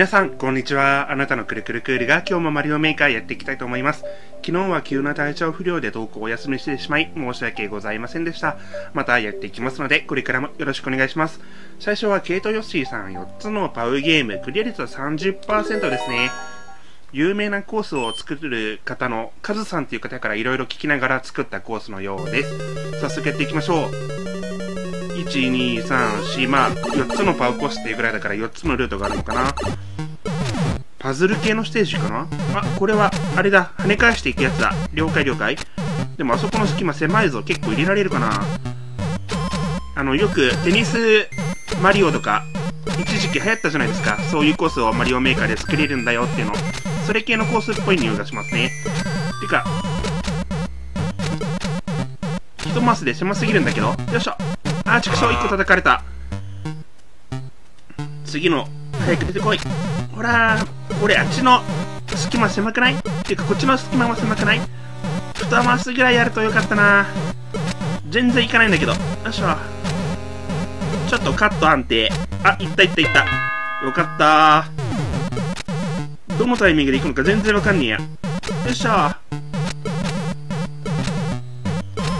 皆さん、こんにちは。あなたのくるくるクールが今日もマリオメーカーやっていきたいと思います。昨日は急な体調不良で投稿をお休みしてしまい、申し訳ございませんでした。またやっていきますので、これからもよろしくお願いします。最初はケイトヨッシーさん4つのパウゲーム、クリア率は30%ですね。有名なコースを作る方のカズさんっていう方から色々聞きながら作ったコースのようです。早速やっていきましょう。1、2、3、4、まあ、4つのパウコースっていうぐらいだから4つのルートがあるのかな。パズル系のステージかなあ、これは、あれだ。跳ね返していくやつだ。了解了解。でもあそこの隙間狭いぞ。結構入れられるかなあの、よくテニスマリオとか、一時期流行ったじゃないですか。そういうコースをマリオメーカーで作れるんだよっていうの。それ系のコースっぽい匂いがしますね。てか、一マスで狭すぎるんだけど。よいしょ。あー、畜生1個叩かれた。次の、早く出てこい。ほら俺あっちの隙間狭くない？っていうかこっちの隙間も狭くない？2マスぐらいやるとよかったな。全然いかないんだけど。よいし。ょちょっとカット安定。あいったいったいった。よかったどのタイミングで行くのか全然わかんねえや。よいしょ。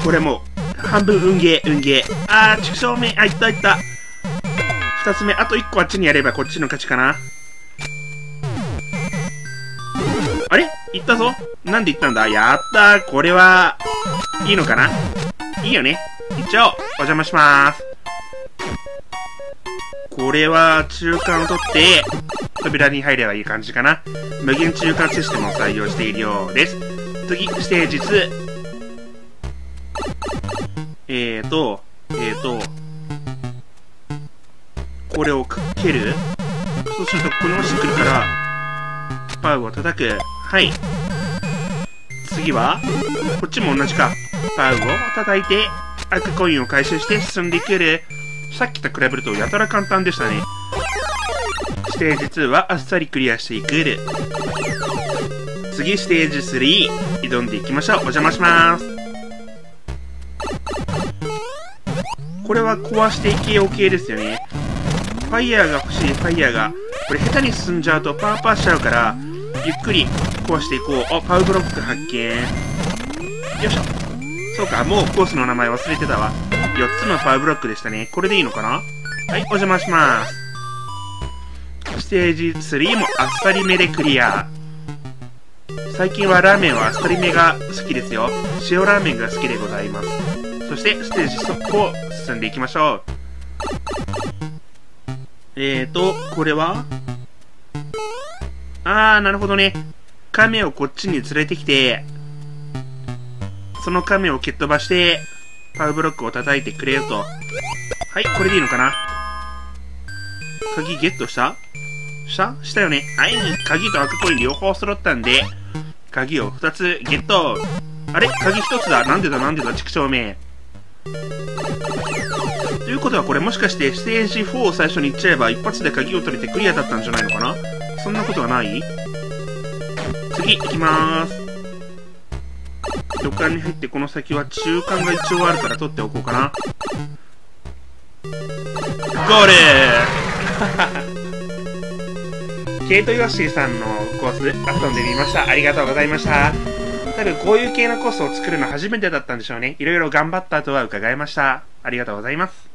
これもう半分運ゲー運ゲー。あー畜生目あいったいった。2つ目。あと1個あっちにやればこっちの勝ちかな。あれ？行ったぞ。なんで行ったんだ？やったー。これは、いいのかな？いいよね。行っちゃおう。お邪魔しまーす。これは、中間を取って、扉に入ればいい感じかな。無限中間システムを採用しているようです。次、ステージ2。えーと、えーと、これを蹴るそうするとここに落ちてくるから、パウを叩く。はい。次は、こっちも同じか。パウを叩いて、アクコインを回収して進んでいける。さっきと比べるとやたら簡単でしたね。ステージ2はあっさりクリアしていくる。次、ステージ3、挑んでいきましょう。お邪魔します。これは壊していけよ系ですよね。ファイヤーが欲しい、ファイヤーが。これ下手に進んじゃうとパーパーしちゃうから、ゆっくり壊していこう。あ、パウブロック発見。よいしょ。そうか、もうコースの名前忘れてたわ。4つのパウブロックでしたね。これでいいのかな？はい、お邪魔します。ステージ3もあっさりめでクリア。最近はラーメンはあっさりめが好きですよ。塩ラーメンが好きでございます。そして、ステージ4進んでいきましょう。えーと、これは？あー、なるほどね。亀をこっちに連れてきて、その亀を蹴っ飛ばして、パウブロックを叩いてくれよと。はい、これでいいのかな？鍵ゲットした？した？したよね。はい、鍵と赤コイン両方揃ったんで、鍵を2つゲット。あれ？鍵1つだ。なんでだ？なんでだ、畜生め。ということはこれもしかしてステージ4を最初に行っちゃえば一発で鍵を取れてクリアだったんじゃないのかな？そんなことはない？次行きまーす旅館に入ってこの先は中間が一応あるから取っておこうかな。ゴール！ケイト・ヨッシーさんのコースで遊んでみました。ありがとうございました。多分こういう系のコースを作るの初めてだったんでしょうねいろいろ頑張ったとは伺いましたありがとうございます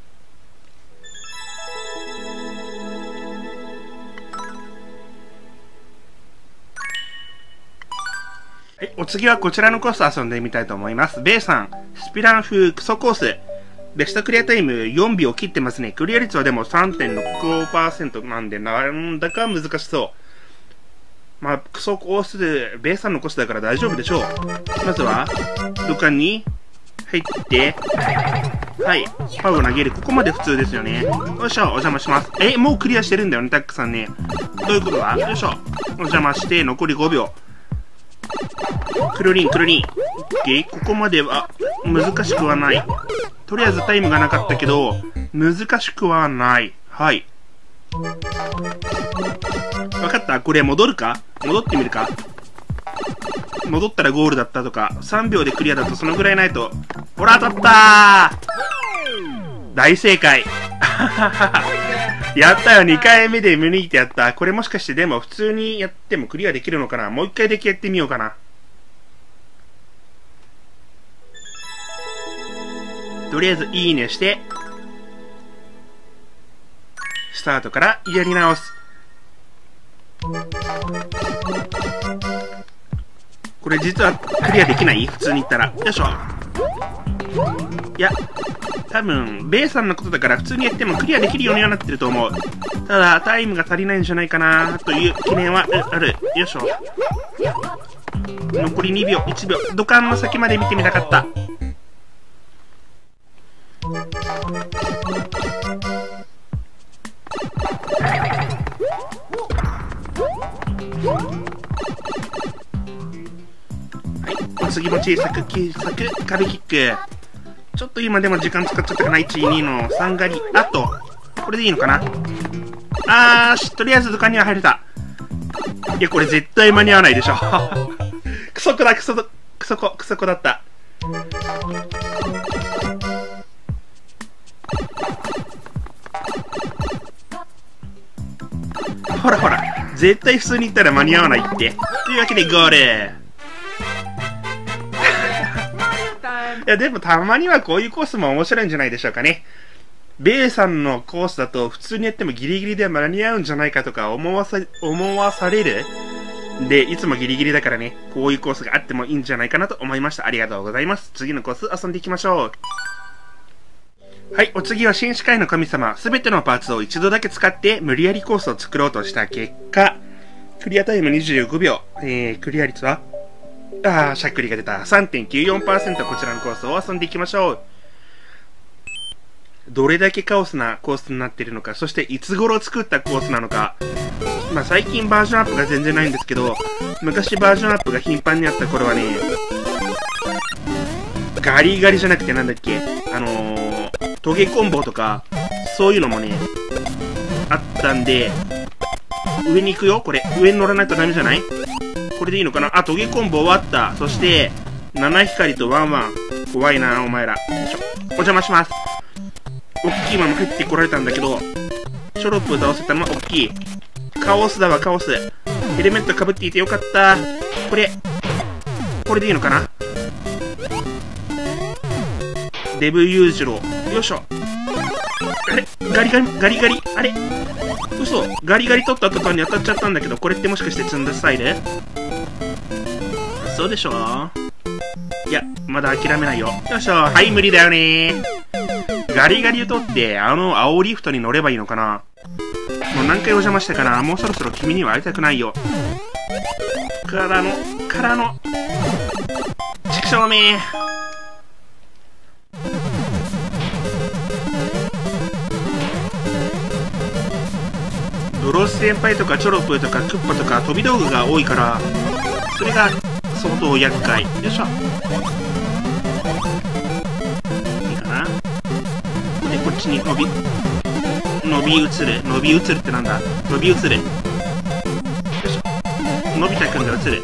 はい、お次はこちらのコース遊んでみたいと思います。ベイさん、スピラン風クソコース。ベストクリアタイム4秒切ってますね。クリア率はでも3.65%なんで、なんだか難しそう。まあ、クソコースで、ベイさんのコースだから大丈夫でしょう。まずは、土管に入って、はい、パウを投げる。ここまで普通ですよね。よいしょ、お邪魔します。え、もうクリアしてるんだよね、タックさんね。どういうことだよいしょ。お邪魔して、残り5秒。くるりんくるりん。OK。ここまでは難しくはない。とりあえずタイムがなかったけど、難しくはない。はい。わかった？これ戻るか？戻ってみるか？戻ったらゴールだったとか、3秒でクリアだとそのぐらいないと。ほら、当たった大正解。やったよ、2回目で無いてやった。これもしかしてでも普通にやってもクリアできるのかな？もう一回だけやってみようかな。とりあえず、いいねして、タートからやり直す。これ実はクリアできない？普通に言ったら。よいしょ。いや、多分、ベイさんのことだから普通にやってもクリアできるようにはなってると思う。ただ、タイムが足りないんじゃないかなという懸念はある。よいしょ。残り2秒、1秒。土管の先まで見てみたかった。お次も小さく小さく壁キック。ちょっと今でも時間使っちゃったかな？1、2の3狩り。あと、これでいいのかな？あーし、とりあえず図鑑には入れた。いや、これ絶対間に合わないでしょ。クソコだ、クソ、クソコ、クソコだった。ほらほら、絶対普通に行ったら間に合わないって。というわけでゴールでもたまにはこういうコースも面白いんじゃないでしょうかね。ベイさんのコースだと普通にやってもギリギリで間に合うんじゃないかとか思わさ、思わされるで、いつもギリギリだからね、こういうコースがあってもいいんじゃないかなと思いました。ありがとうございます。次のコース遊んでいきましょう。はい、お次は新歯科医の神様。すべてのパーツを一度だけ使って無理やりコースを作ろうとした結果、クリアタイム25秒、えー、クリア率は？ああ、しゃっくりが出た。3.94%こちらのコースを遊んでいきましょう。どれだけカオスなコースになっているのか、そしていつ頃作ったコースなのか。まあ最近バージョンアップが全然ないんですけど、昔バージョンアップが頻繁にあった頃はね、ガリガリじゃなくてなんだっけ、あのー、トゲコンボとか、そういうのもね、あったんで、上に行くよ？これ、上に乗らないとダメじゃない？これでいいのかな？あ、トゲコンボ終わった。そして、七光とワンワン。怖いな、お前ら。よいしょ。お邪魔します。おっきいまま入ってこられたんだけど、ショロップ倒せたままおっきい。カオスだわ、カオス。ヘルメットかぶっていてよかった。これ、これでいいのかな？デブ裕次郎。よいしょ。あれ？ガリガリ、ガリガリ？あれ？嘘。ガリガリ取った途端に当たっちゃったんだけど、これってもしかして積んだスタイル？そうでしょ？いや、まだ諦めないよ。よいしょ。はい、無理だよねガリガリを取って、あの青リフトに乗ればいいのかなもう何回お邪魔したかなもうそろそろ君には会いたくないよ。からの、からの、畜生めドロス先輩とかチョロプーとかクッパとか飛び道具が多いからそれが相当厄介よいしょ。いいかな。でこっちに伸び伸び移る伸び移るってなんだ？伸び移るよいしょ。のび太くんが移る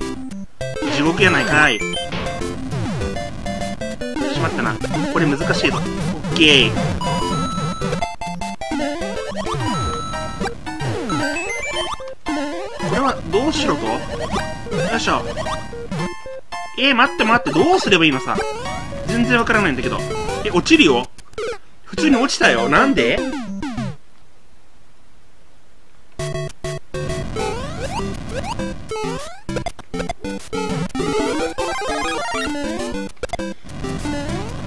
地獄やないかい。しまったな。これ難しいぞ。オッケー。どうしろと？よいしょ。えー、待って待って、どうすればいいのさ？全然わからないんだけど。え、落ちるよ普通に落ちたよ。なんで？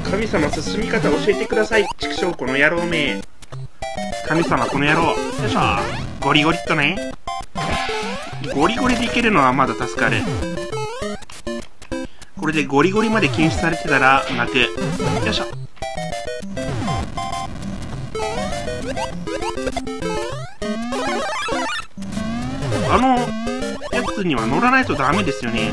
神様進み方教えてください。畜生この野郎め。神様この野郎。よいしょ。ゴリゴリっとね。ゴリゴリでいけるのはまだ助かる。これでゴリゴリまで禁止されてたら泣く。よいしょ。あのやつには乗らないとダメですよね。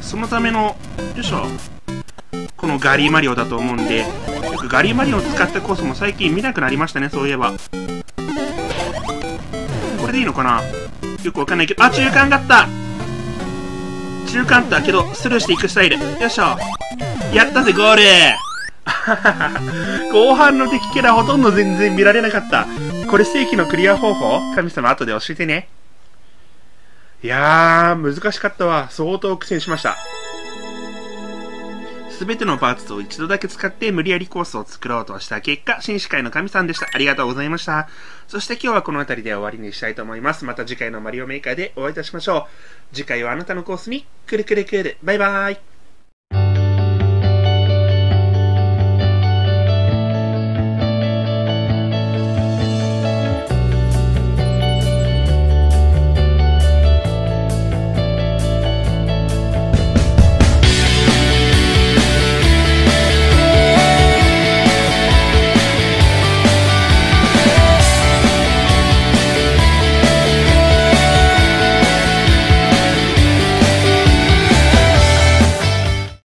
そのための、よいしょ。このガリーマリオだと思うんで、ガリーマリオを使ったコースも最近見なくなりましたね、そういえば。これでいいのかな？よくわかんないけど、あ、中間だった中間だけど、スルーしていくスタイル。よいしょ。やったぜ、ゴール 後半の敵キャラほとんど全然見られなかった。これ正規のクリア方法？神様後で教えてね。いやー、難しかったわ。相当苦戦しました。全てのパーツを一度だけ使って無理やりコースを作ろうとした結果、紳士会の神さんでした。ありがとうございました。そして今日はこの辺りで終わりにしたいと思います。また次回のマリオメーカーでお会いいたしましょう。次回はあなたのコースに、くるくるくる。バイバーイ。